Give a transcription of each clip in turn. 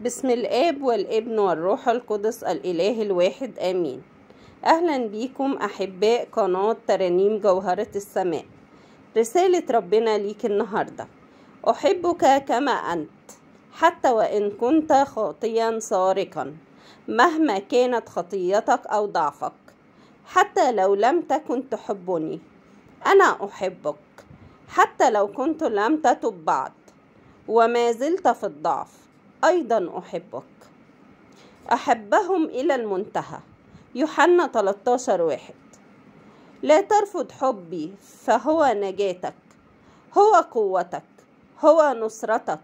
بسم الآب والابن والروح القدس الإله الواحد آمين. أهلا بيكم أحباء قناة ترانيم جوهرة السماء. رسالة ربنا ليك النهاردة. أحبك كما أنت حتى وإن كنت خاطيا سارقا مهما كانت خطيتك أو ضعفك حتى لو لم تكن تحبني. أنا أحبك حتى لو كنت لم تتب بعد وما زلت في الضعف. أيضا أحبك. أحبهم إلى المنتهى. يوحنا 13 واحد. لا ترفض حبي فهو نجاتك. هو قوتك هو نصرتك.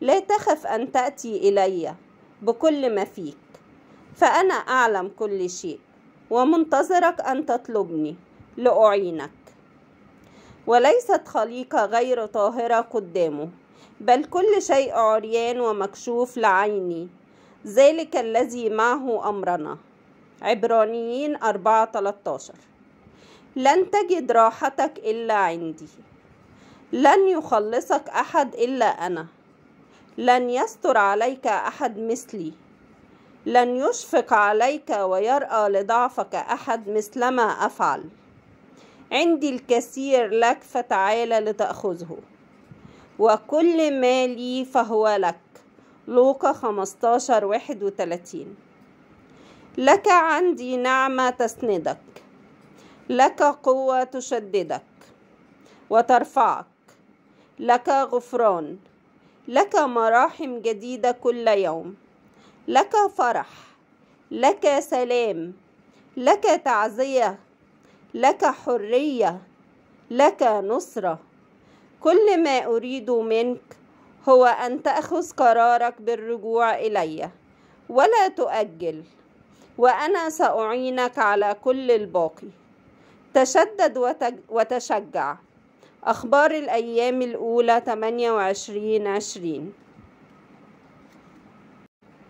لا تخف أن تأتي إلي بكل ما فيك. فأنا أعلم كل شيء ومنتظرك أن تطلبني لأعينك. وليست خليقة غير طاهرة قدامه. بل كل شيء عريان ومكشوف لعيني. ذلك الذي معه أمرنا. عبرانيين أربعة 13 لن تجد راحتك إلا عندي. لن يخلصك أحد إلا أنا. لن يستر عليك أحد مثلي. لن يشفق عليك ويرأى لضعفك أحد مثلما أفعل. عندي الكثير لك فتعال لتأخذه. وكل ما لي فهو لك. لوقا 15 31 لك عندي نعمة تسندك. لك قوة تشددك وترفعك. لك غفران. لك مراحم جديدة كل يوم. لك فرح. لك سلام. لك تعزية. لك حرية. لك نصرة. كل ما أريد منك هو أن تأخذ قرارك بالرجوع إلي ولا تؤجل وأنا سأعينك على كل الباقي. تشدد وتشجع. أخبار الأيام الأولى 28 20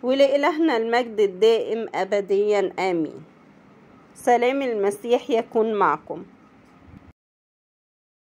ولإلهنا المجد الدائم أبديا آمين. سلام المسيح يكون معكم.